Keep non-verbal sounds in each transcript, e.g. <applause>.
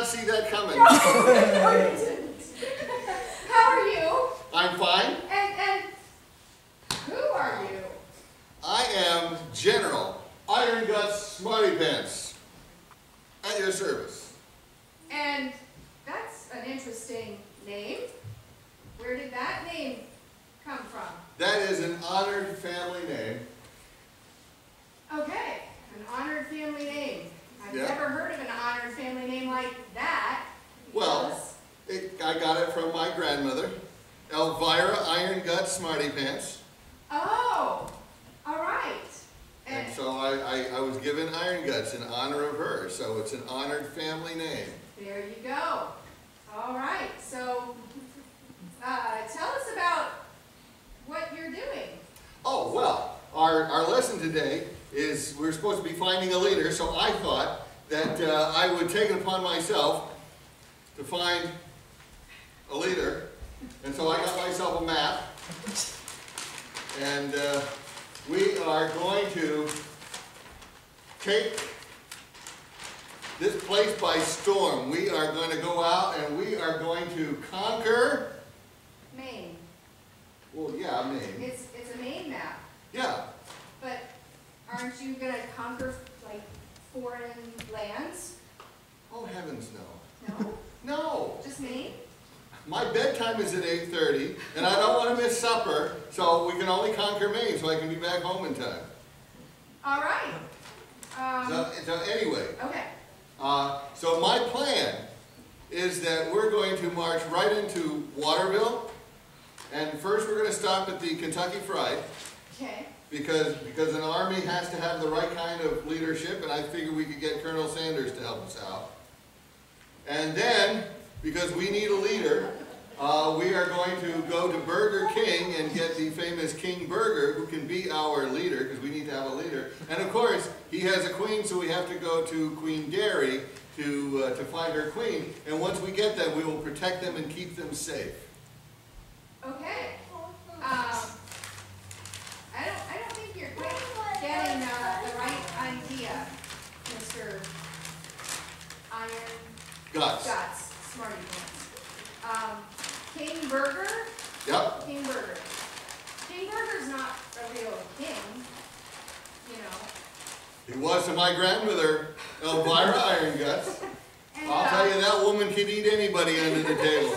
you didn't. How are you? I'm fine. And, and who are you? I am General Iron Guts Smarty Pants at your service. And that's an interesting name. Where did that name come from? That is an honored family name. Okay, an honored family name. I've Yeah. never heard of an honored family name like that. It, I got it from my grandmother, Elvira Iron Guts Smarty Pants. Oh, all right. And And so I, I, I was given Iron Guts in honor of her, so it's an honored family name. there you go. All right, so uh, tell us about what you're doing. Oh, well, our, our lesson today is we're supposed to be finding a leader, so I thought that uh, I would take it upon myself to find a leader. And so I got myself a map. And uh, we are going to take this place by storm. We are going to go out and we are going to conquer, Maine. well, yeah, Maine. It's, it's a Maine map, Yeah, but aren't you gonna conquer like foreign lands? oh heavens no. No, No, just Maine? My bedtime is at eight thirty, and I don't want to miss supper, so we can only conquer Maine, so I can be back home in time. All right. Um, So, so anyway, okay, uh, so my plan is that we're going to march right into Waterville, and first we're going to stop at the Kentucky Fried, okay, because, because an army has to have the right kind of leadership, and I figured we could get Colonel Sanders to help us out. And then, because we need a leader, uh, we are going to go to Burger King and get the famous King Burger, who can be our leader, because we need to have a leader. And of course, he has a queen, so we have to go to Queen Dairy to, uh, to find her queen. And once we get them, we will protect them and keep them safe. okay. Um, I don't, I don't think you're quite getting, uh, the right idea, Mr. Iron Guts. Guts, smarty pants. Um, King Burger, Yep. King Burger. King Burger's not a real king, you know. He was to my grandmother, Elvira Iron Guts. And, I'll uh, tell you, that woman can eat anybody under the table.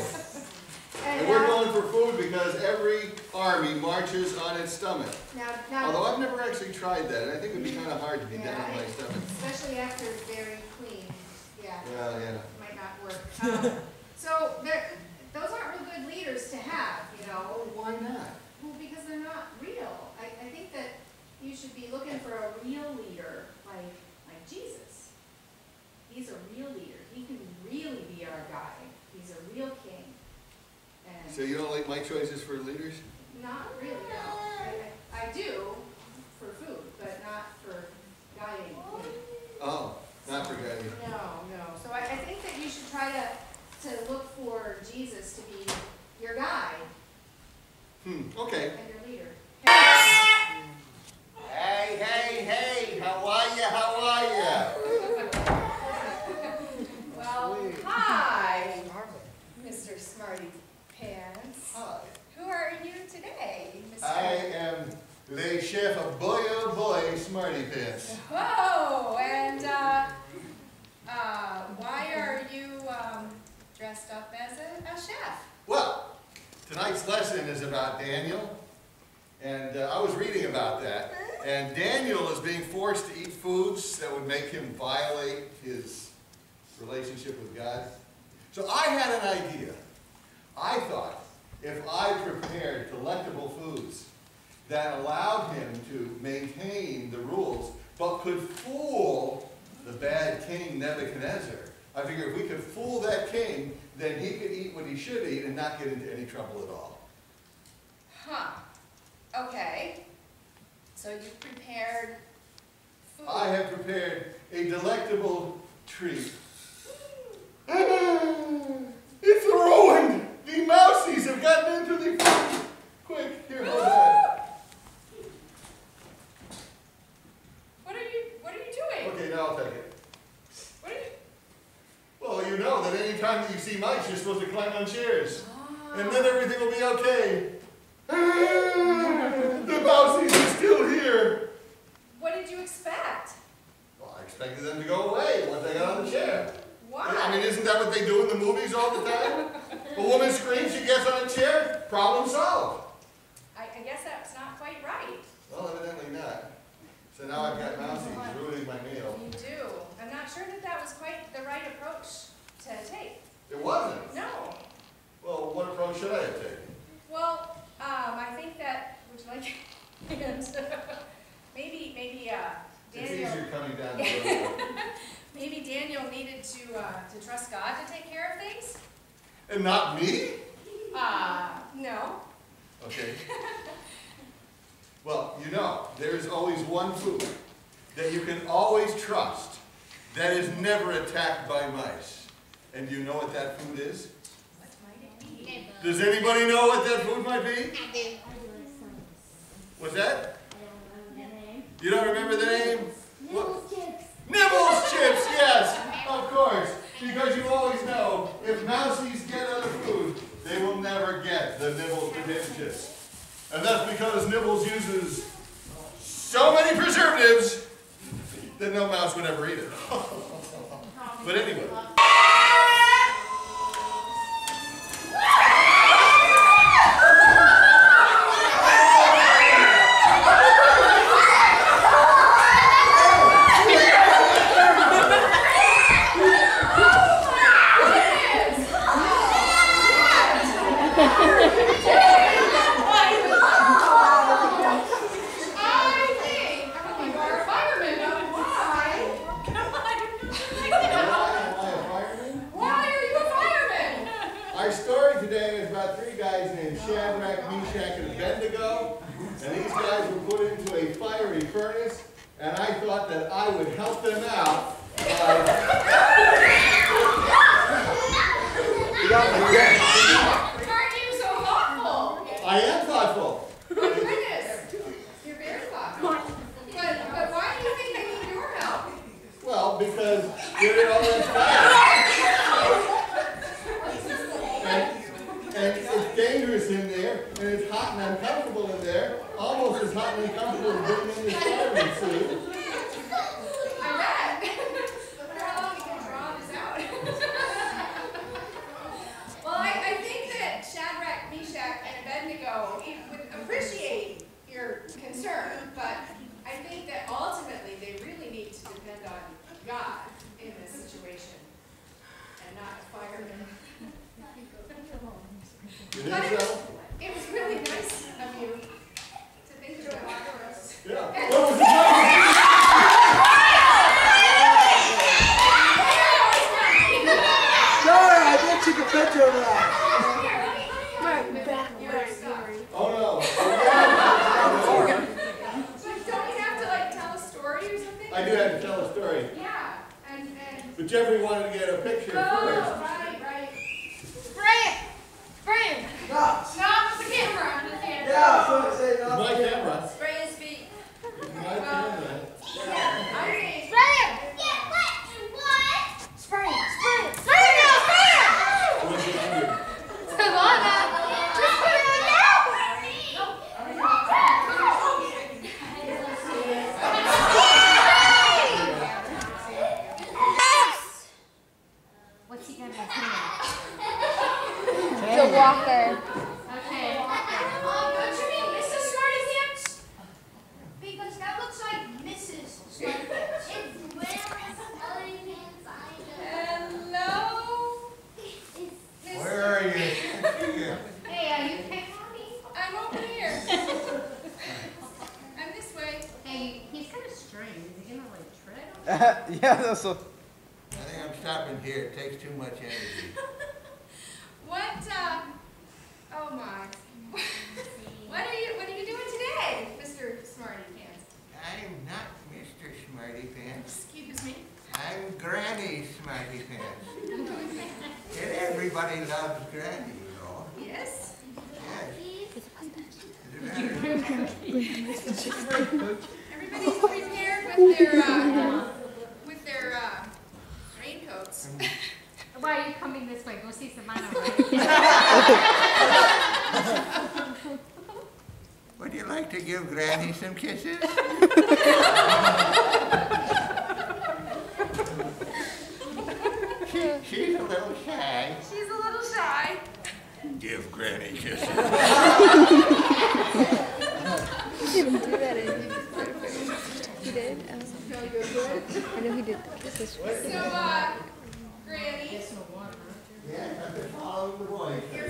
And, And we're uh, going for food because every army marches on its stomach. Now, now, Although I've never actually tried that, and I think it'd be kind of hard to be down on my stomach. especially after it's very clean. yeah, Well, yeah. might not work. Um, So, there, those aren't real good leaders to have, you know, why not? well, because they're not real. I, I think that you should be looking for a real leader, like, like Jesus. He's a real leader, he can really be our guy, he's a real king. So you don't like my choices for leaders? not really, no, I, I I do for food, but not for guiding. Oh, not for guiding. No, no. So I, I think that you should try to, to look for Jesus to be your guide Hmm, okay. and your leader. Hey, hey, hey, how are ya, how are ya? <laughs> Well, hi, Mr. Smarty Pants. Hi. Who are you today, Mr.? I am le chef of Boy Oh Boy Smarty Pants. Oh, and, uh, uh, why are you, um, dressed up as a, a chef? Well, tonight's lesson is about Daniel, and uh, I was reading about that. And Daniel is being forced to eat foods that would make him violate his relationship with God. So I had an idea. I thought if I prepared delectable foods that allowed him to maintain the rules, but could fool the bad king Nebuchadnezzar, I figured if we could fool that king, then he could eat what he should eat and not get into any trouble at all. Huh, okay. So you've prepared food. I have prepared a delectable treat. <laughs> It's ruined! The mousies have gotten into the food! Quick, here, hold that. What are you, what are you doing? Okay, now I'll take it. What are you, Well, you know that any time that you see my tonight's you're supposed to climb on chairs. Ah. And then everything will be okay. the Mousies are still here. What did you expect? Well, I expected them to go away once they got on the chair. Why? I mean, isn't that what they do in the movies all the time? A woman screams, she gets on a chair, problem solved. I, I guess that's not quite right. Well, evidently not. So now I've got Mousies ruining my meal. You do. I'm not sure that that was quite the right approach to take. It wasn't. No. Well, what approach should I have taken? Well, um, I think that, would you like, <laughs> maybe, maybe, uh, It's easier coming down the <laughs> road. maybe Daniel needed to, uh, to trust God to take care of things? And not me? Uh, no. Okay. Well, you know, there's always one food that you can always trust that is never attacked by mice. And do you know what that food is? What might it be? Does anybody know what that food might be? What's that? I don't know the name. You don't remember the name? Nibbles chips. Nibbles chips, yes, of course. Because you always know, if mousies get other food, they will never get the Nibbles potato chips. And that's because Nibbles uses so many preservatives that no mouse would ever eat it. <laughs> But anyway. I think, you are a fireman, but why? Why are you a fireman? Our story today is about three guys named Shadrach, Meshach, and Abednego. And these guys were put into a fiery furnace, and I thought that I would help them out. Aren't you so thoughtful? I am thoughtful. Oh goodness, you're very thoughtful. But, but why do you think they need your help? Well, because they're all on fire. And, and it's dangerous in there, and it's hot and uncomfortable in there, almost as hot and uncomfortable as being in this fireman suit. I bet. Wonder how long you can draw this out. Well, I, I think that Shadrach, Meshach, and Abednego would appreciate your concern, but I think that ultimately they really need to depend on God in this situation and not a fireman. You But it was, it was really nice of you to think about us. Yeah. What was <laughs> Sorry, I did take a picture of that. Your stuff. Oh, no. But don't you have to like tell a story or something? I do have to tell a story. Yeah, and, and, But Jeffrey wanted to get a picture oh, first. right, right. Brian, Brian, Yeah, not with the camera, the camera. yeah, so I say It's no. my camera. Spray his feet. It's my camera. I think. Brian! Yeah, what? What? Spray, spray, spray it now, spray it! What's it under? Savannah, just put it on now. What's he got in his hand? The walker. Okay. Don't you mean Mrs. Smarty Pants? Because that looks like Mrs. It's wearing Smarty Pants Hello? Miss- Where are you? Hey, are you okay, mommy? I'm over here. I'm this way. Hey, he's kind of strange. Is he gonna like tread on? <laughs> yeah, that's a. I think I'm stopping here. It takes too much energy. <laughs> What, uh, oh my. <laughs> What are you, what are you doing today, Mr. Smarty Pants? I'm not Mr. Smarty Pants. Excuse me? I'm Granny Smarty Pants. and everybody loves Granny, you know. Yes? Yes. As a matter of Everybody's prepared with their, uh, <laughs> with their, uh, raincoats. <laughs> why are you coming this way? Go see Savannah, right? <laughs> Would you like to give Granny some kisses? She, she's a little shy. She's a little shy. Give Granny kisses. didn't do that. I did. He did. Um, I know he did the kisses. So, uh, Granny, you're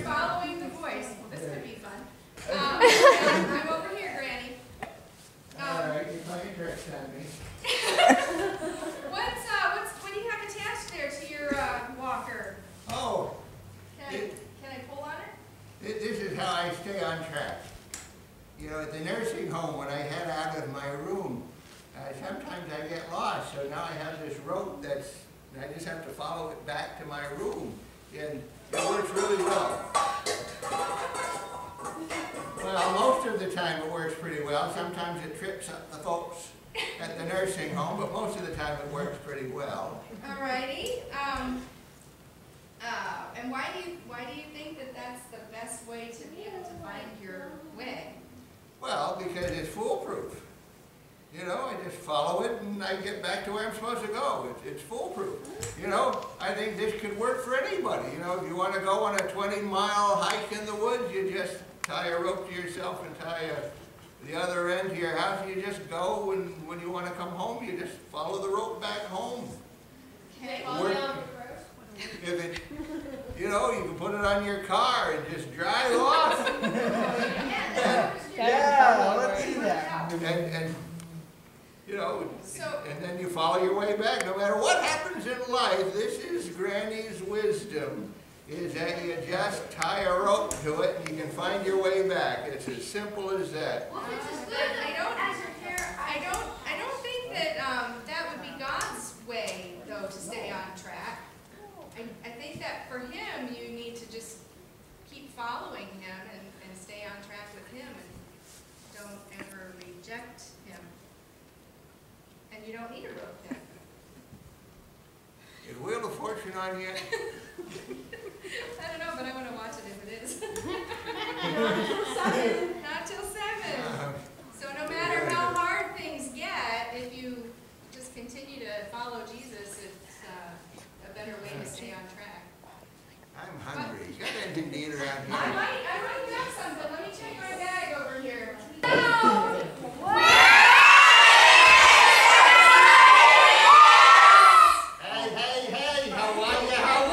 following the voice. This could be fun. Um, I'm over here, Granny. All Um, right, get my interest on me. what's, uh, what's, what do you have attached there to your, uh, walker? Oh, Can I, can I pull on it? Thi- This is how I stay on track. You know, at the nursing home, when I head out of my room, uh, sometimes I get lost, so now I have this rope that's, I just have to follow it back to my room, and it works really well. Well, most of the time it works pretty well. Sometimes it trips up the folks at the nursing home, but most of the time it works pretty well. Alrighty, um, uh, and why do you, why do you think that that's the best way to be able to find your way? Well, because it's foolproof. You know, I just follow it and I get back to where I'm supposed to go. It's, it's foolproof. You know, I think this could work for anybody. You know, if you want to go on a 20 mile hike in the woods, you just tie a rope to yourself and tie a, the other end to your house. You just go and when you want to come home, you just follow the rope back home. Okay, Work- If it, you know, you can put it on your car and just drive off. Yeah, let's do that. And, and, you know, So- and then you follow your way back. No matter what happens in life, this is Granny's wisdom, is that you just tie a rope to it and you can find your way back. It's as simple as that. Well, it's as good I don't- as your hair, I don't, I don't think that, um, that would be God's way, though, to stay on track. I, I think that for him, you need to just keep following him and, and stay on track with him and don't ever reject him. You don't need a rope then. <laughs> Is Wheel of Fortune on yet? <laughs> I don't know, but I wanna watch it if it is. <laughs> Not till seven. Uh, So no matter how hard things get, if you just continue to follow Jesus, it's uh, a better way to stay on track. I'm hungry. You got anything to eat around I here? might, I might have something, let me check my bag over here. Hey, hey, hey, how are you, how are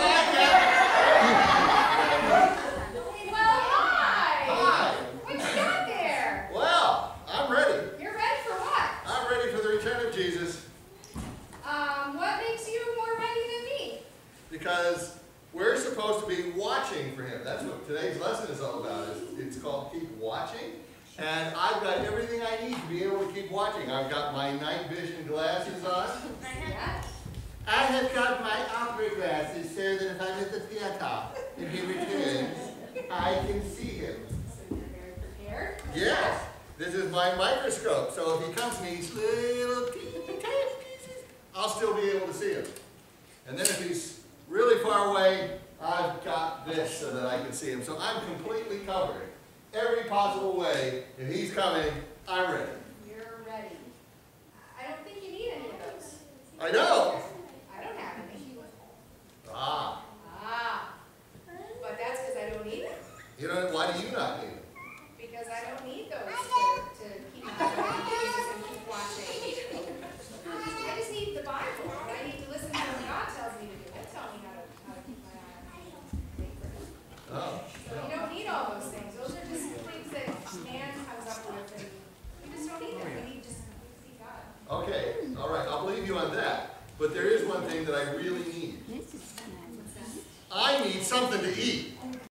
Well, hi! Hi. What you got there? Well, I'm ready. You're ready for what? I'm ready for the return of Jesus Um, what makes you more ready than me? because we're supposed to be watching for him. That's what today's lesson is all about. It's, it's called Keep Watching. And I've got everything I need to be able to keep watching. I've got my night vision glasses on. Yeah. I have got my opera glasses so that if I'm at the theater and he returns, I can see him. So you're very prepared? Yes, this is my microscope. So if he comes to me, little teeny tiny pieces, I'll still be able to see him. And then if he's really far away, I've got this so that I can see him. So I'm completely covered. Every possible way. If he's coming, I'm ready. You're ready. I don't think you need any of those. I know. I don't have any. Ah, Ah, but that's because I don't need them, you know, why do you not need him? Because I don't need those to, to keep my Jesus and keep watching. I just need the Bible, I need to listen to what God tells me to do, He'll tell me how to, how to keep my eye on Him. Wait for Him. Oh. So you don't need all those things, those are just things that man comes up with, and you just don't need them, you need just see God. Okay, all right, I'll believe you on that. But there is one thing that I really need. I need something to eat.